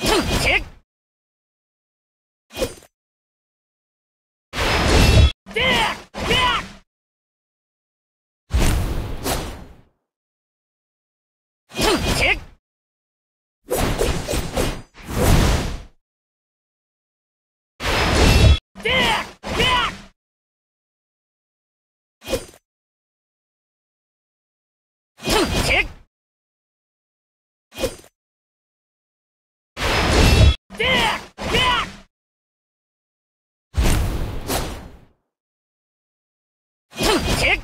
Tick! Kick!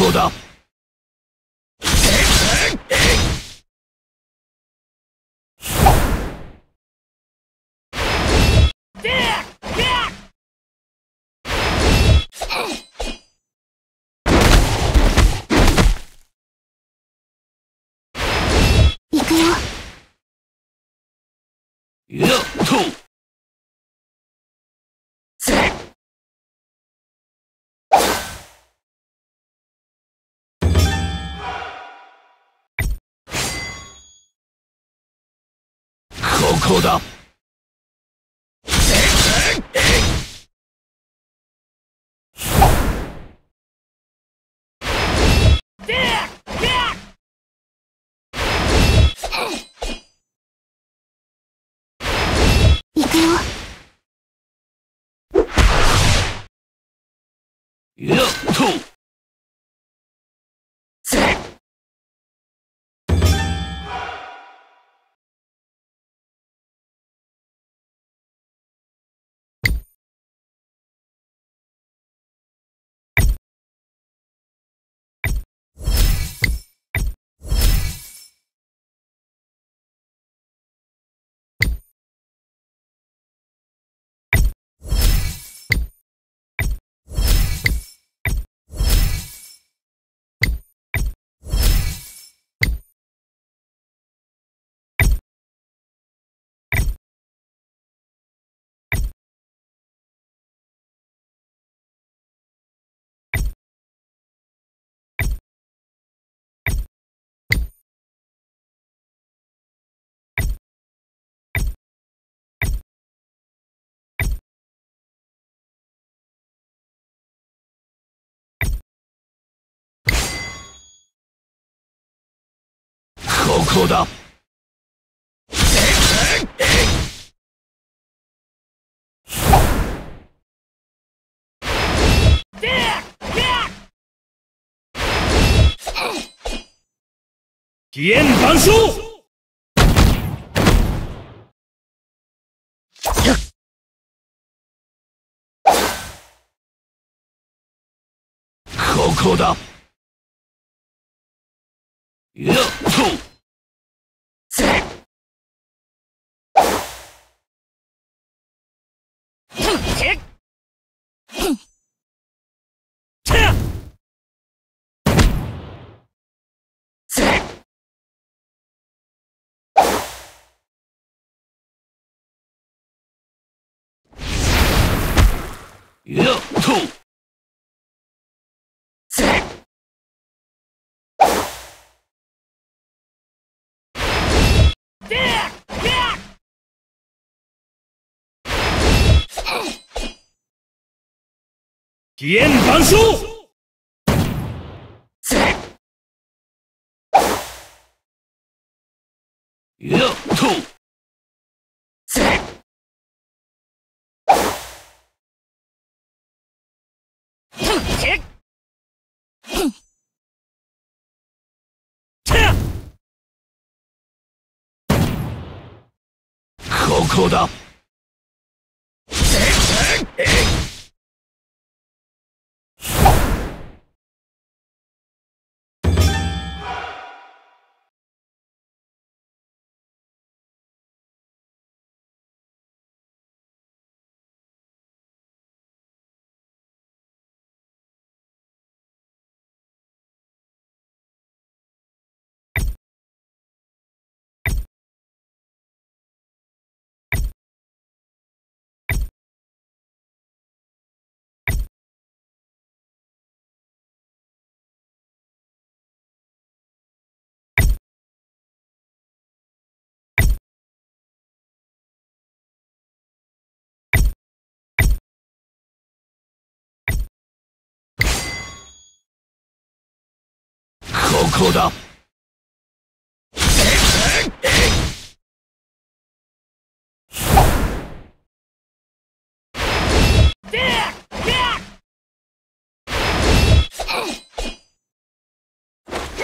こだ行くよ。やっとだ。やっとここだ。飛燕万象ここだ。やっと。やっと。飛燕万象やっと。ここだここだ。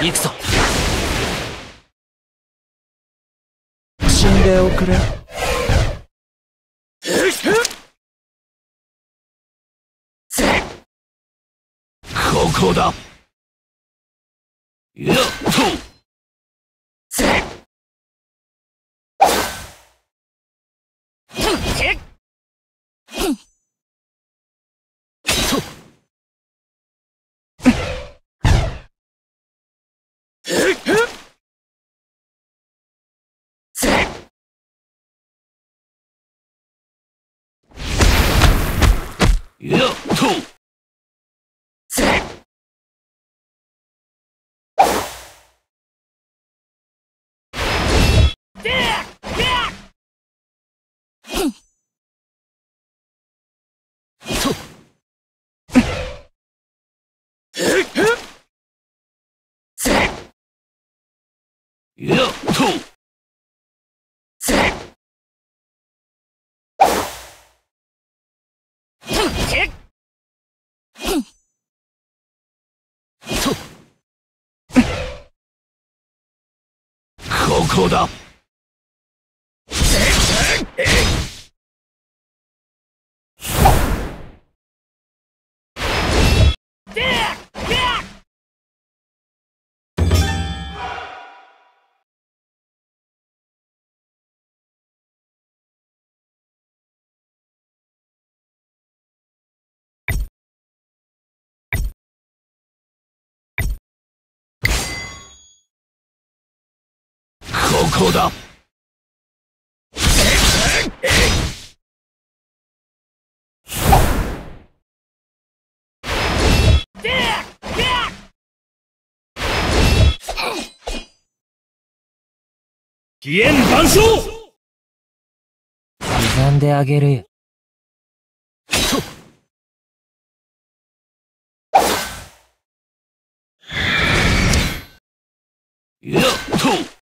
行くぞ。くれ。ここだやっと。やっとやっと。ここだ。ここだ。飛燕万象刻んであげる。よ。やっと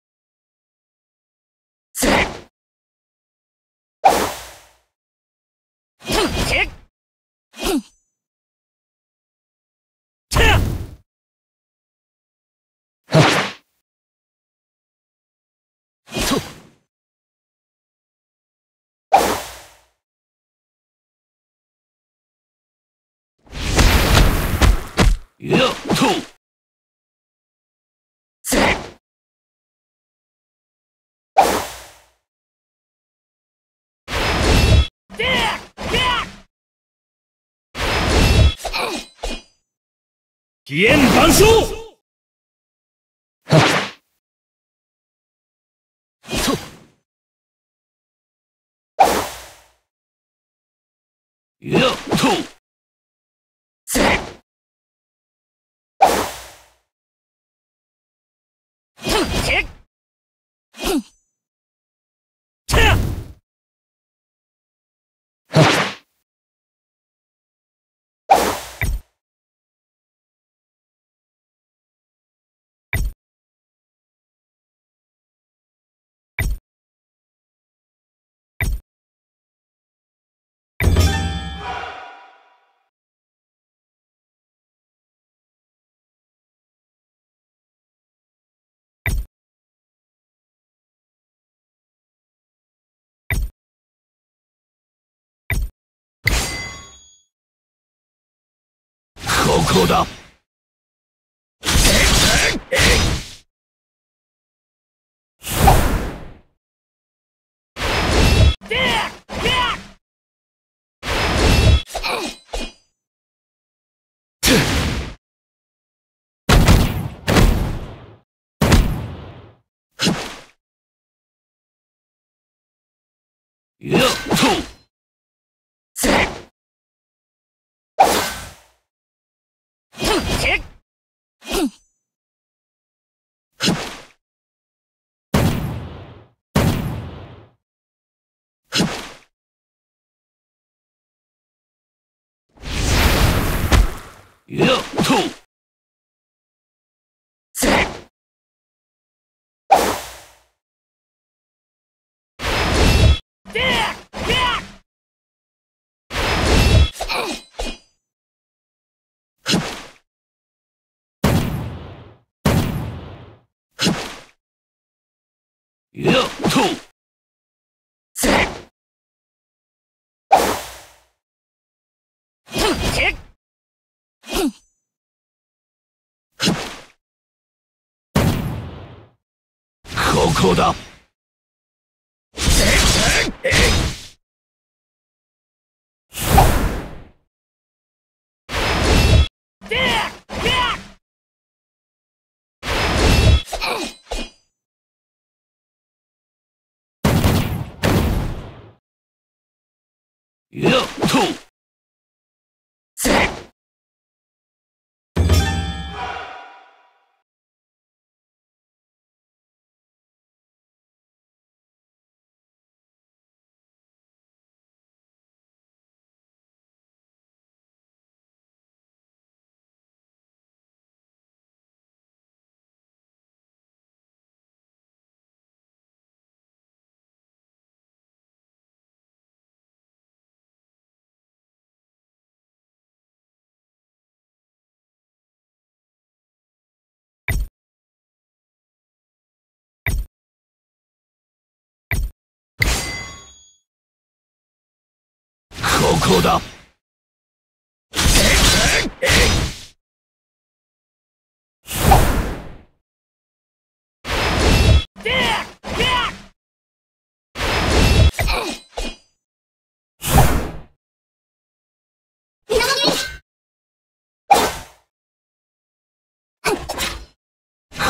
やっと。飛燕万象。やっとここだ。やっと。やっと。やっと。せっ。こだ。やっと。こだ。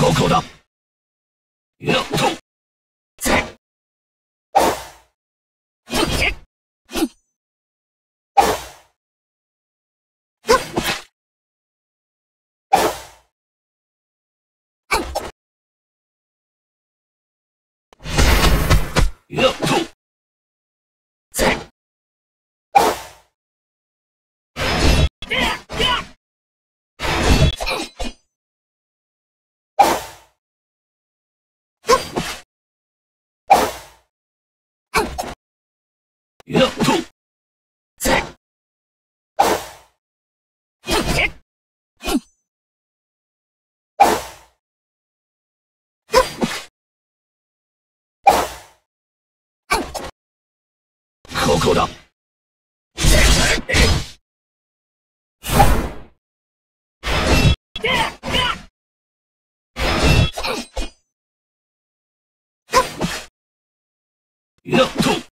ここだ。やっと。やっと。やっとここだ。やっと。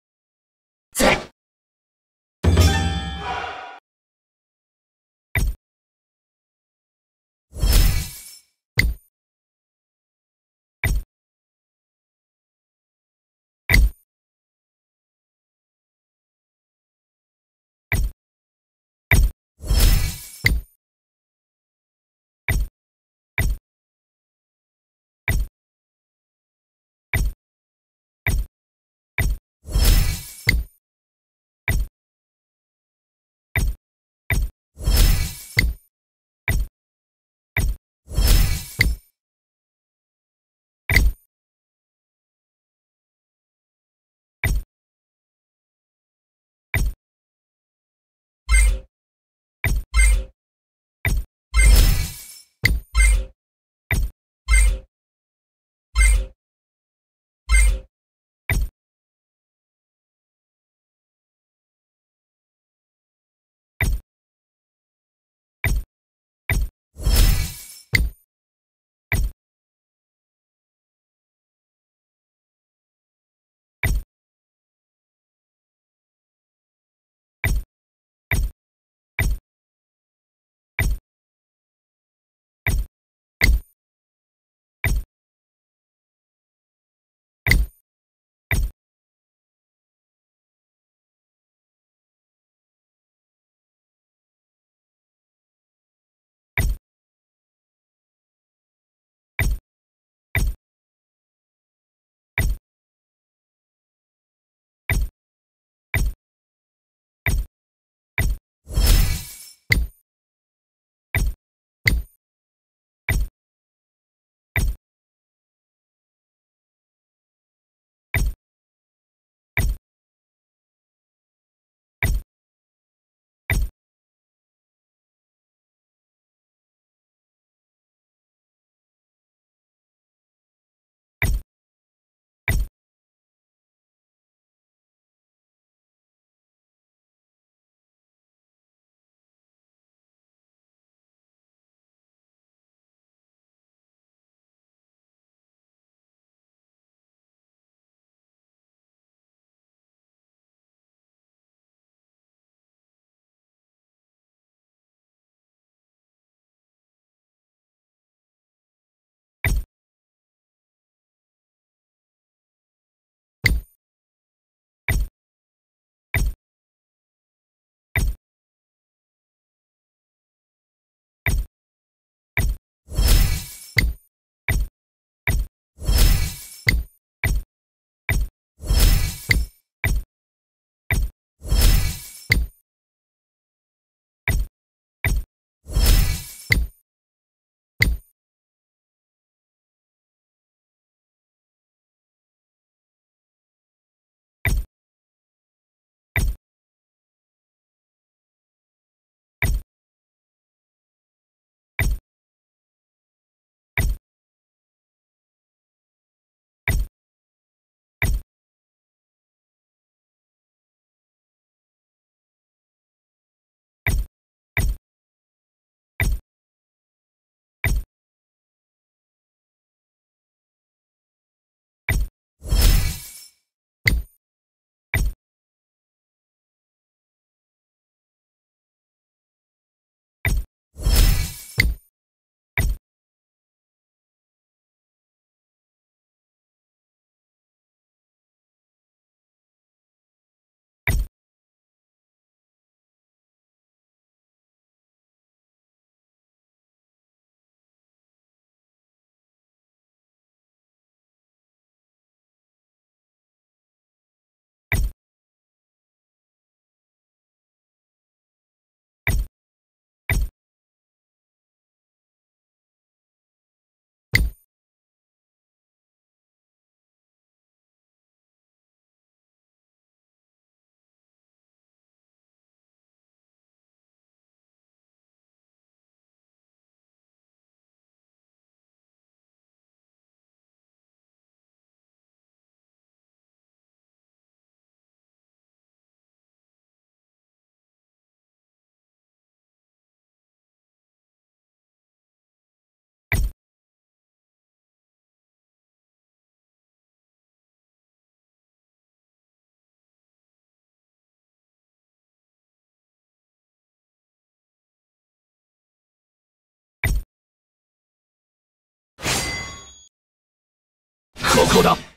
こだ